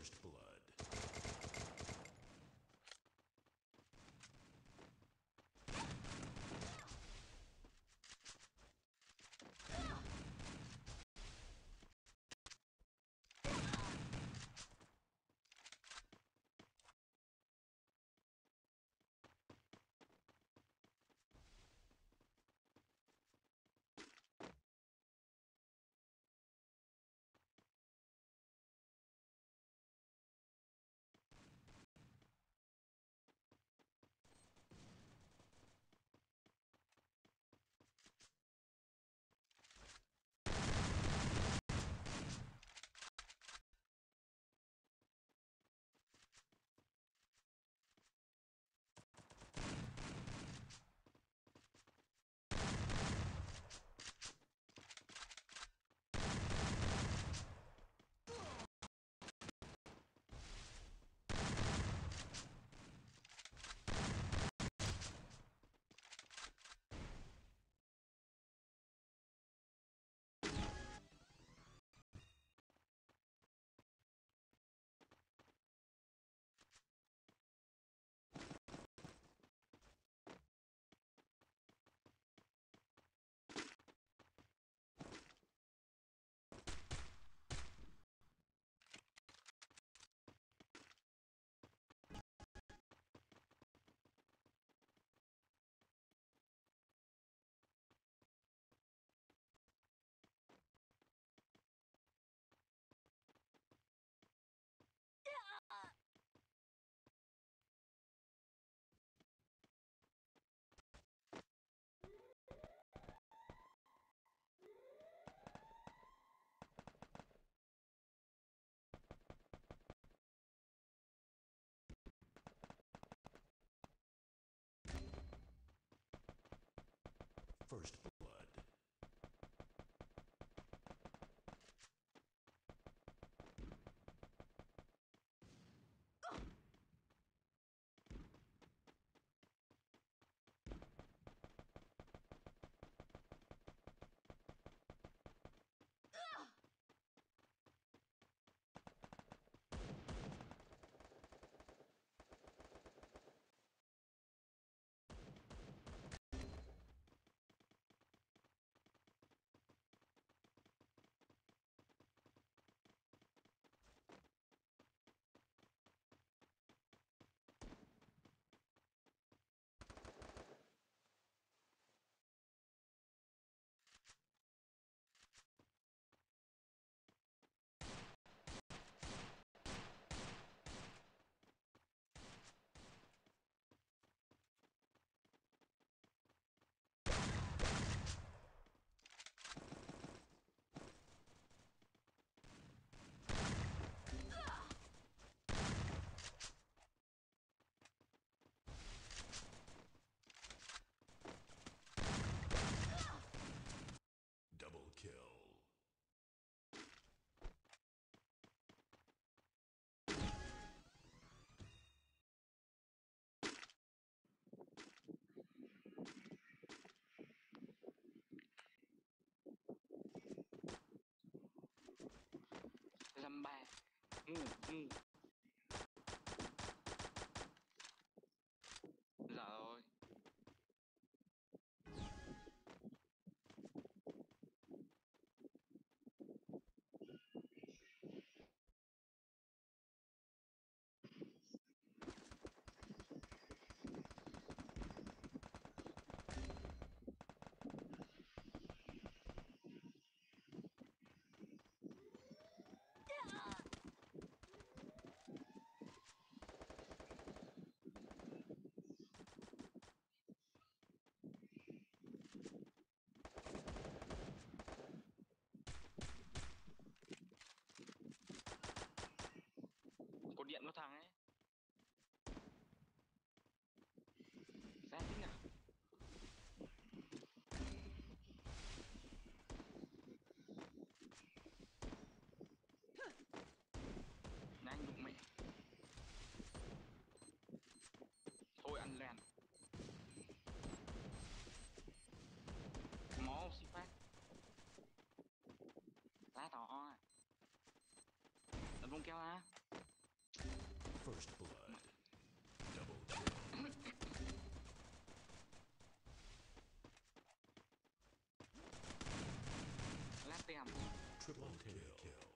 First blood. First 嗯嗯。vão que ela... First blood. Double Triple kill.